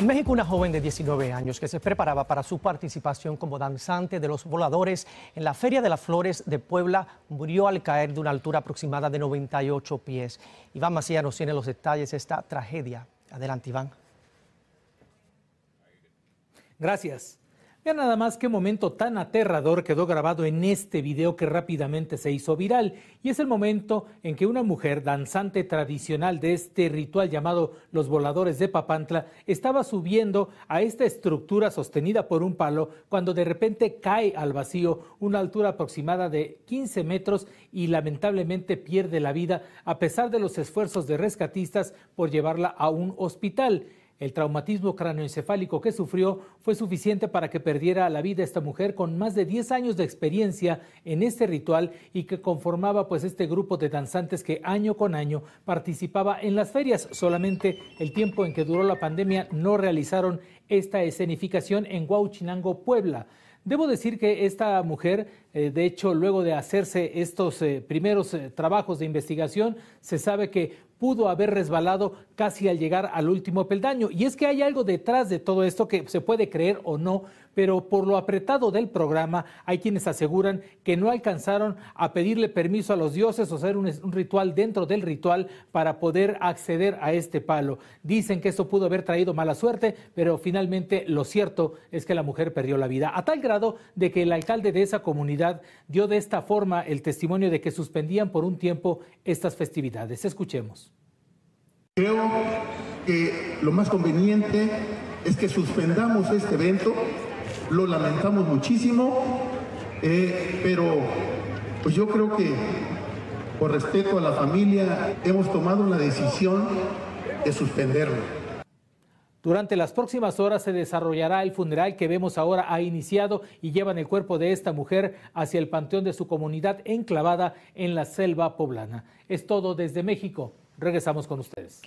En México, una joven de 19 años que se preparaba para su participación como danzante de los voladores en la Feria de las Flores de Puebla murió al caer de una altura aproximada de 98 pies. Iván Macías nos tiene los detalles de esta tragedia. Adelante, Iván. Gracias. Vean nada más qué momento tan aterrador quedó grabado en este video que rápidamente se hizo viral. Y es el momento en que una mujer danzante tradicional de este ritual llamado los voladores de Papantla estaba subiendo a esta estructura sostenida por un palo cuando de repente cae al vacío una altura aproximada de 15 metros y lamentablemente pierde la vida a pesar de los esfuerzos de rescatistas por llevarla a un hospital. El traumatismo cráneoencefálico que sufrió fue suficiente para que perdiera la vida esta mujer con más de 10 años de experiencia en este ritual y que conformaba pues este grupo de danzantes que año con año participaba en las ferias. Solamente el tiempo en que duró la pandemia no realizaron esta escenificación en Huauchinango, Puebla. Debo decir que esta mujer, eh, de hecho, luego de hacerse estos eh, primeros eh, trabajos de investigación, se sabe que pudo haber resbalado casi al llegar al último peldaño. Y es que hay algo detrás de todo esto que se puede creer o no, pero por lo apretado del programa hay quienes aseguran que no alcanzaron a pedirle permiso a los dioses o hacer un, ritual dentro del ritual para poder acceder a este palo. Dicen que eso pudo haber traído mala suerte, pero finalmente lo cierto es que la mujer perdió la vida, a tal grado de que el alcalde de esa comunidad dio de esta forma el testimonio de que suspendían por un tiempo estas festividades. Escuchemos. Creo que lo más conveniente es que suspendamos este evento, lo lamentamos muchísimo, eh, pero pues yo creo que por respeto a la familia hemos tomado la decisión de suspenderlo. Durante las próximas horas se desarrollará el funeral que vemos ahora ha iniciado y llevan el cuerpo de esta mujer hacia el panteón de su comunidad enclavada en la selva poblana. Es todo desde México. Regresamos con ustedes.